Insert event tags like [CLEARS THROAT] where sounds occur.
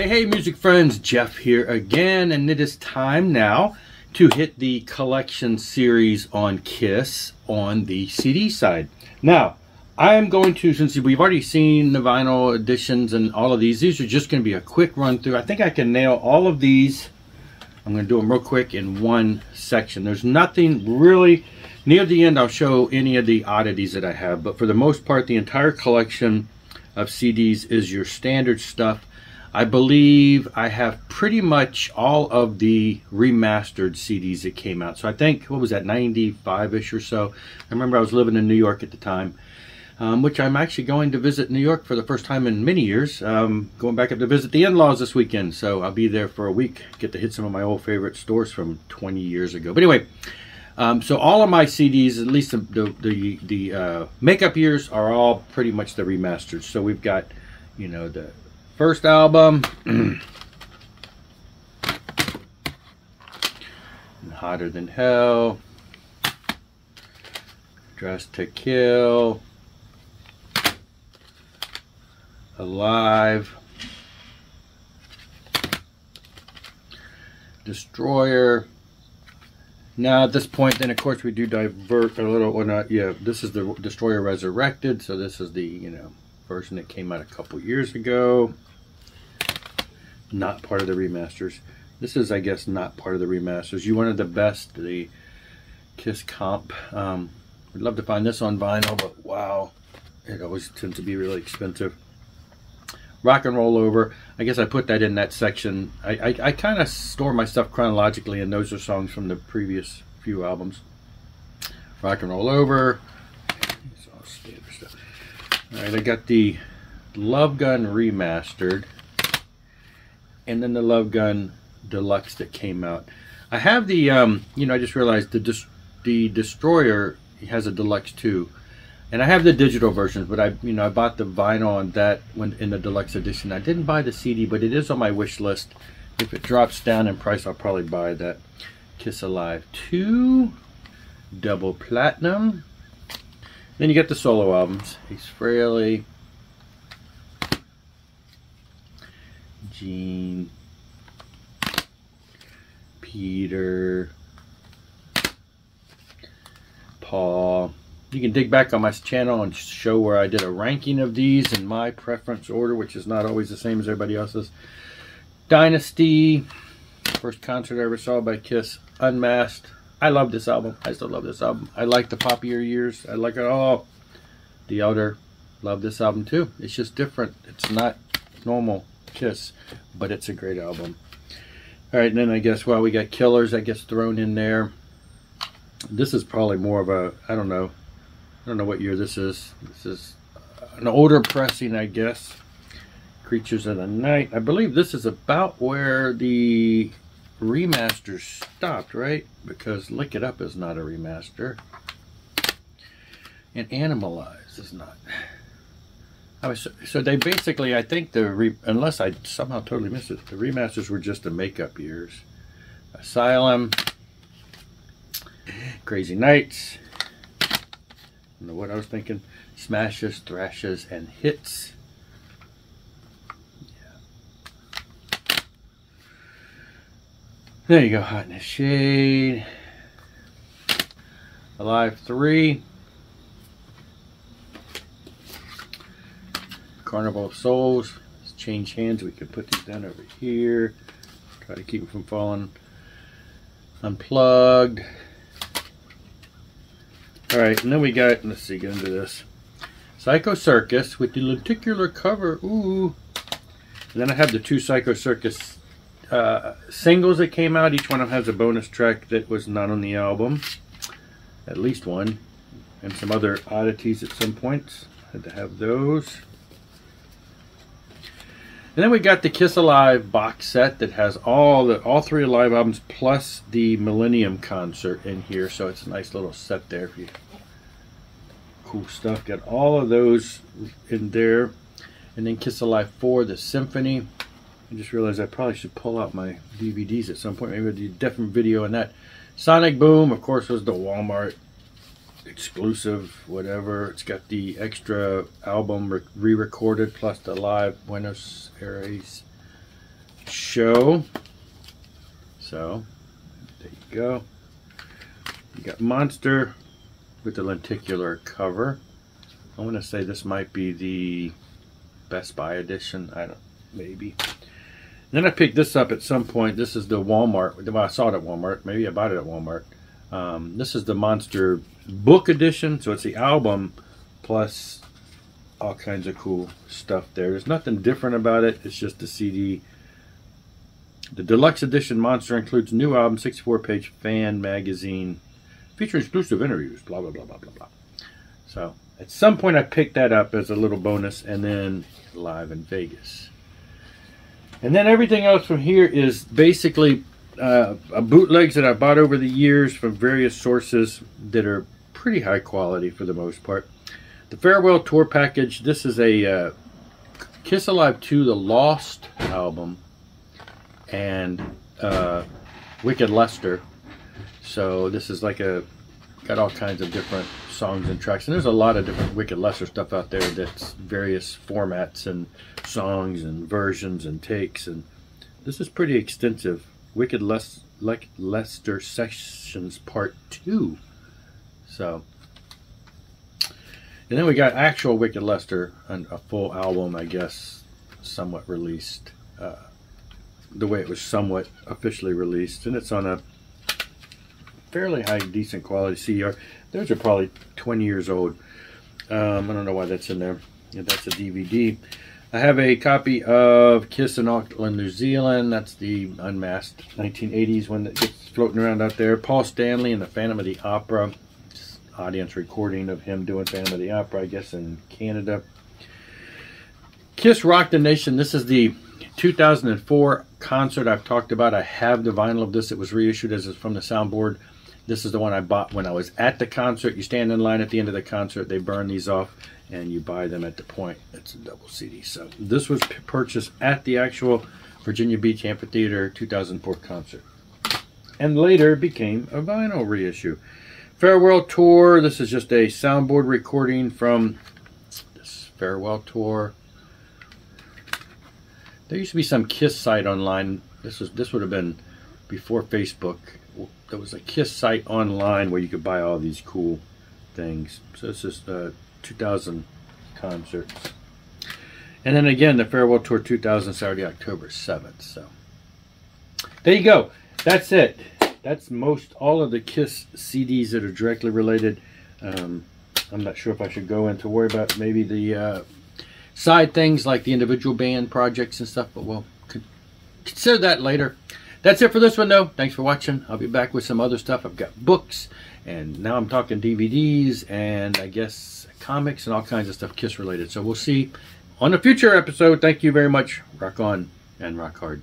Hey, hey, music friends, Jeff here again, and it is time now to hit the collection series on Kiss on the CD side. Now, I am going to, since we've already seen the vinyl editions and all of these, these are just going to be a quick run through. I think I can nail all of these. I'm going to do them real quick in one section. There's nothing really, near the end I'll show any of the oddities that I have, but for the most part, the entire collection of CDs is your standard stuff I believe I have pretty much all of the remastered CDs that came out. So I think, what was that, 95-ish or so. I remember I was living in New York at the time, um, which I'm actually going to visit New York for the first time in many years. Um, going back up to visit the in-laws this weekend. So I'll be there for a week, get to hit some of my old favorite stores from 20 years ago. But anyway, um, so all of my CDs, at least the, the, the, the uh, makeup years, are all pretty much the remasters. So we've got, you know, the First album. [CLEARS THROAT] Hotter Than Hell. Dressed to Kill. Alive. Destroyer. Now at this point, then of course we do divert a little, or not, yeah, this is the Destroyer Resurrected, so this is the, you know, version that came out a couple years ago not part of the remasters. This is, I guess, not part of the remasters. You wanted the best, the Kiss Comp. Um, would love to find this on vinyl, but wow, it always tends to be really expensive. Rock and Roll Over. I guess I put that in that section. I, I, I kind of store my stuff chronologically, and those are songs from the previous few albums. Rock and Roll Over. All stuff. All right, I got the Love Gun Remastered and then the Love Gun Deluxe that came out. I have the, um, you know, I just realized the the Destroyer has a deluxe too, and I have the digital versions. But I, you know, I bought the vinyl on that when in the deluxe edition. I didn't buy the CD, but it is on my wish list. If it drops down in price, I'll probably buy that. Kiss Alive 2, double platinum. Then you get the solo albums. Ace Frehley, Gene, Peter, Paul. You can dig back on my channel and show where I did a ranking of these in my preference order, which is not always the same as everybody else's. Dynasty, first concert I ever saw by Kiss, Unmasked. I love this album. I still love this album. I like the poppier years. I like it all. The Elder, love this album too. It's just different. It's not normal. Kiss, but it's a great album. All right, and then I guess, well, we got Killers that gets thrown in there. This is probably more of a, I don't know, I don't know what year this is. This is an older pressing, I guess. Creatures of the Night. I believe this is about where the remaster stopped, right? Because Lick It Up is not a remaster. And Animalize is not. Was, so they basically, I think the re, unless I somehow totally missed it, the remasters were just the makeup years. Asylum, Crazy Nights. I don't know what I was thinking. Smashes, thrashes, and hits. Yeah. There you go, Hot in the Shade. Alive 3. Carnival of Souls. Let's change hands. We can put these down over here. Try to keep them from falling. Unplugged. Alright, and then we got, let's see, get into this. Psycho Circus with the lenticular cover. Ooh. And then I have the two Psycho Circus uh, singles that came out. Each one of them has a bonus track that was not on the album. At least one. And some other oddities at some points. Had to have those. And then we got the Kiss Alive box set that has all the all three Alive albums plus the Millennium concert in here. So it's a nice little set there for you. Cool stuff. Got all of those in there. And then Kiss Alive 4, the Symphony. I just realized I probably should pull out my DVDs at some point. Maybe I'll do a different video on that. Sonic Boom, of course, was the Walmart exclusive, whatever. It's got the extra album re-recorded plus the live Buenos Aires show. So, there you go. You got Monster with the lenticular cover. I'm going to say this might be the Best Buy edition. I don't, maybe. Then I picked this up at some point. This is the Walmart. Well, I saw it at Walmart. Maybe I bought it at Walmart. Um, this is the Monster Book Edition. So it's the album plus all kinds of cool stuff there. There's nothing different about it. It's just the CD. The deluxe edition Monster includes new album, 64-page fan magazine, featuring exclusive interviews, blah, blah, blah, blah, blah, blah. So at some point I picked that up as a little bonus and then live in Vegas. And then everything else from here is basically uh, bootlegs that I bought over the years from various sources that are pretty high quality for the most part. The Farewell Tour package, this is a uh, Kiss Alive 2, the Lost album, and uh, Wicked Lester. So this is like a, got all kinds of different songs and tracks. And there's a lot of different Wicked Lester stuff out there that's various formats and songs and versions and takes. And this is pretty extensive. Wicked Les like Lester Sessions Part 2. So, and then we got actual Wicked Lester, and a full album, I guess, somewhat released. Uh, the way it was somewhat officially released. And it's on a fairly high, decent quality CDR. Those are probably 20 years old. Um, I don't know why that's in there. Yeah, that's a DVD. I have a copy of Kiss in Auckland, New Zealand. That's the unmasked 1980s one that gets floating around out there. Paul Stanley and the Phantom of the Opera. Audience recording of him doing Phantom of the Opera, I guess, in Canada. Kiss Rock the Nation. This is the 2004 concert I've talked about. I have the vinyl of this. It was reissued as it's from the soundboard. This is the one I bought when I was at the concert. You stand in line at the end of the concert. They burn these off and you buy them at the point. It's a double CD. So this was purchased at the actual Virginia Beach Amphitheater 2004 concert. And later became a vinyl reissue. Farewell Tour. This is just a soundboard recording from this Farewell Tour. There used to be some Kiss site online. This was this would have been before Facebook there was a Kiss site online where you could buy all these cool things. So this is uh, the 2000 concerts. And then again, the Farewell Tour 2000 Saturday, October 7th. So there you go. That's it. That's most all of the Kiss CDs that are directly related. Um, I'm not sure if I should go into worry about maybe the uh, side things like the individual band projects and stuff, but we'll consider that later. That's it for this one, though. Thanks for watching. I'll be back with some other stuff. I've got books, and now I'm talking DVDs, and I guess comics and all kinds of stuff Kiss related. So we'll see on a future episode. Thank you very much. Rock on and rock hard.